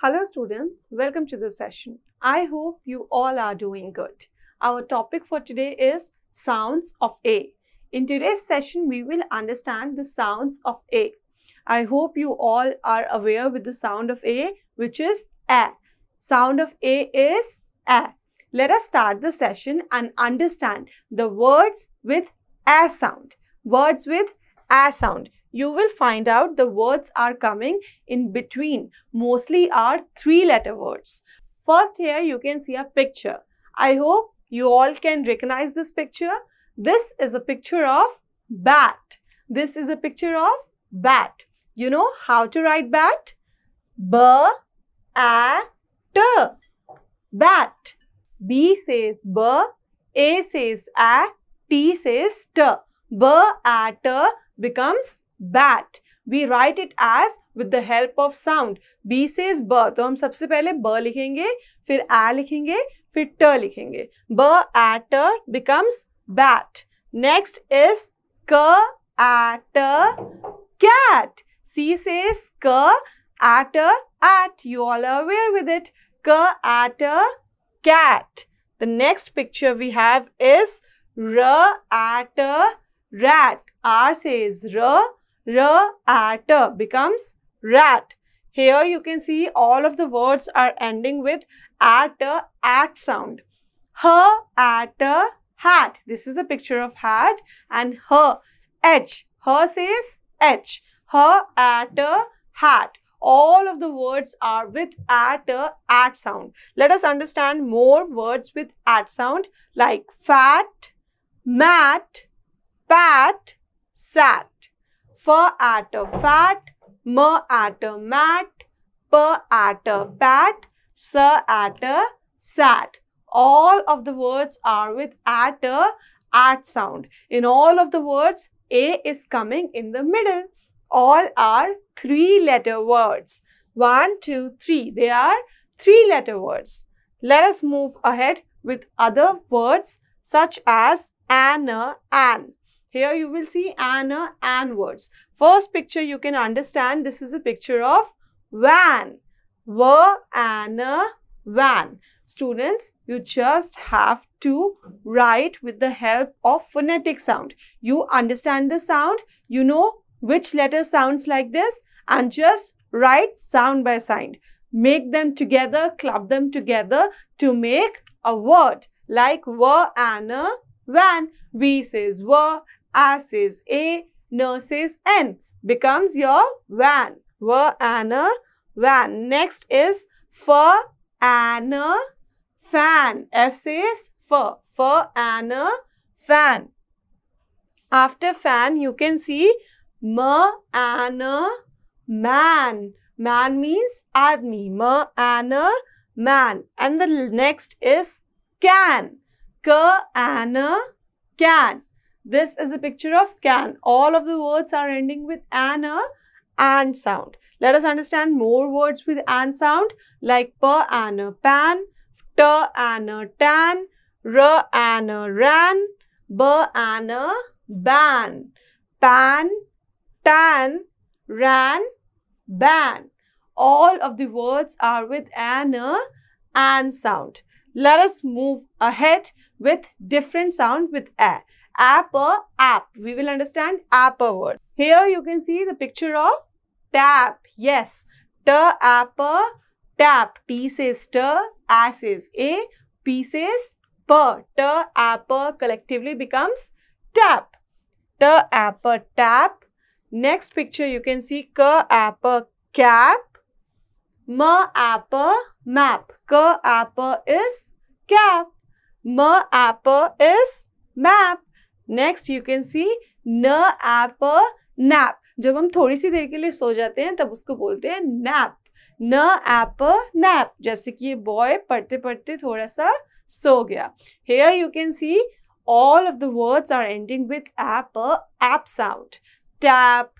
Hello students, welcome to the session. I hope you all are doing good. Our topic for today is sounds of A. In today's session, we will understand the sounds of A. I hope you all are aware with the sound of A, which is A. Sound of A is A. Let us start the session and understand the words with A sound. Words with A sound you will find out the words are coming in between. Mostly are three letter words. First here you can see a picture. I hope you all can recognize this picture. This is a picture of bat. This is a picture of bat. You know how to write bat? B A T. Bat. B says B, A says A, T says T. B A T becomes bat. We write it as with the help of sound. B says b. तो हम सबसे पहले ब लिखेंगे फिर a लिखेंगे फिर t लिखेंगे b at becomes bat. Next is k at cat. C says k at at. You all are aware with it. K at cat. The next picture we have is r at rat. R says r R at becomes rat. Here you can see all of the words are ending with at at sound. Her at hat. This is a picture of hat and her H. Her says H. Her at hat. All of the words are with at at sound. Let us understand more words with at sound like fat, mat, pat, sat f at a fat, m at a mat, p at a pat, s at a sat. All of the words are with at a at sound. In all of the words, a is coming in the middle. All are three letter words. One, two, three. They are three letter words. Let us move ahead with other words such as an, an. Here you will see an, an words. First picture you can understand this is a picture of van. V, an, van. Students, you just have to write with the help of phonetic sound. You understand the sound, you know which letter sounds like this and just write sound by sound. Make them together, club them together to make a word like v, an, van. V says v, a says A, N says N becomes your van. V and a van. Next is f and a fan. F says f. F and a fan. After fan, you can see m and a man. Man means admi. M and a man. And the next is can. K and a can. This is a picture of can. All of the words are ending with an, a, and sound. Let us understand more words with an sound like per and a pan, t and a tan, r and a ran, b and a ban, pan, tan, ran, ban. All of the words are with an, a, and sound. Let us move ahead with different sound with a app app. We will understand app word. Here you can see the picture of tap. Yes, the app tap. T says t, a says a, p says p. T app collectively becomes tap. The app tap. Next picture you can see k app cap. M app map. K app is cap. M app is map. Next you can see an ap nap जब हम थोड़ी सी देर के लिए सो जाते हैं तब उसको बोलते हैं नैप न एप अ नैप जैसे कि ये बॉय पढ़ते पढ़ते थोड़ा सा सो गया. Here you can see all of the words are ending with ap ap sound tap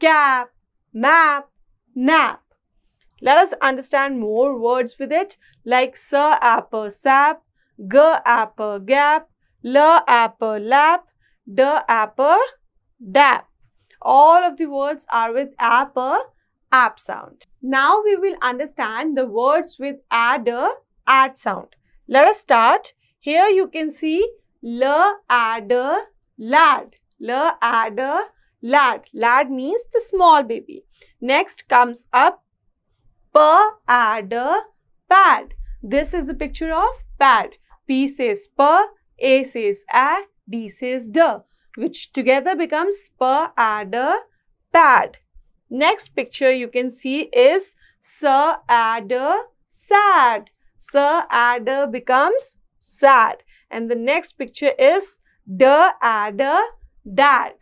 cap map nap Let us understand more words with it, like sir apple sap, g apple gap, l apple lap, the apple dap. All of the words are with apple app sound. Now we will understand the words with adder, ad sound. Let us start. Here you can see l adder, lad. L adder, lad. Lad means the small baby. Next comes up p adder, pad. This is a picture of pad. P says p, A says a, D says d, which together becomes per adder, pad. Next picture you can see is Sir Adder sad. Sir Adder becomes sad. And the next picture is the adder dad.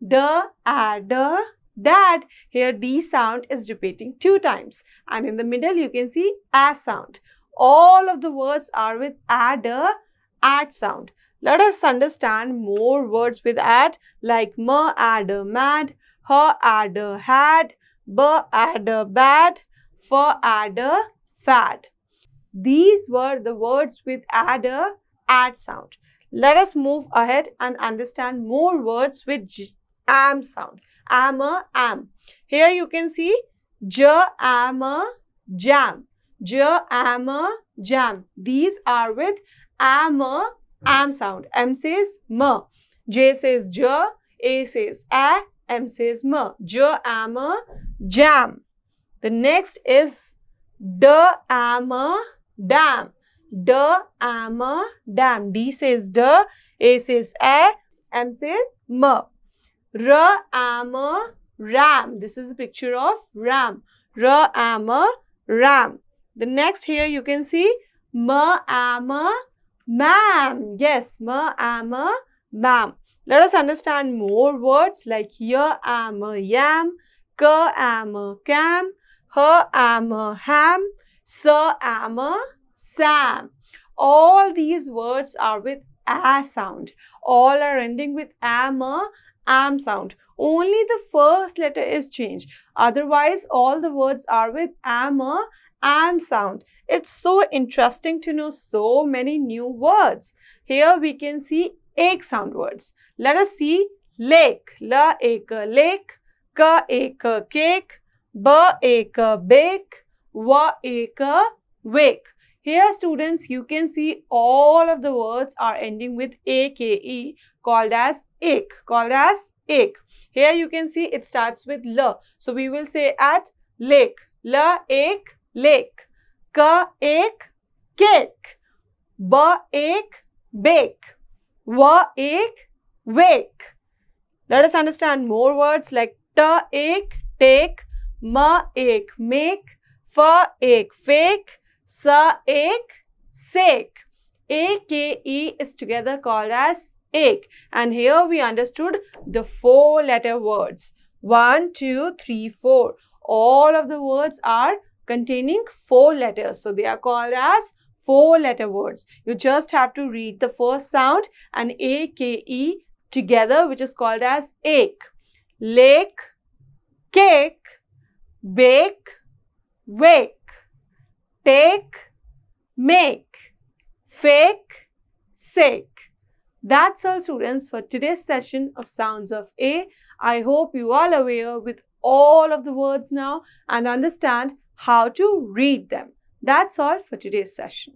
The adder dad. Here D sound is repeating two times. And in the middle you can see A sound. All of the words are with adder, ad sound. Let us understand more words with ad like m adder mad, her adder had, b adder bad, f adder fad. These were the words with adder, ad sound. Let us move ahead and understand more words with am sound. Am a am. Here you can see j am a jam. J am a jam. These are with am a am sound. M says m. J says j. A says a. M says m. J am a jam. The next is d am a dam. D am a dam. D says d. A says a. M says m. R am a ram. This is a picture of ram. R am a ram. The next here you can see m am a ma'am. Yes, m am a ma'am. Let us understand more words like here am a yam, k am a cam, her am a ham, sir am a sam. All these words are with a sound. All are ending with am a am sound. Only the first letter is changed. Otherwise, all the words are with am a am sound. It's so interesting to know so many new words. Here we can see ek sound words. Let us see lake. La ek lake, ka ek cake, ba ek bake, wa ek wake. Here students, you can see all of the words are ending with ake called as ek, called as ek. Here you can see it starts with la. So we will say at lake, la ek lake, ka ek cake, ba ek bake, wa ek wake. Let us understand more words like ta ek take, ma ek make, fa ek fake, sa ek sake. A-K-E is together called as ache. And here we understood the four letter words. One, two, three, four. All of the words are containing four letters. So they are called as four letter words. You just have to read the first sound and A-K-E together which is called as ache. Lake, cake, bake, wake, take, make, fake, sake. That's all students for today's session of Sounds of A. I hope you all aware with all of the words now and understand how to read them. That's all for today's session.